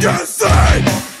can see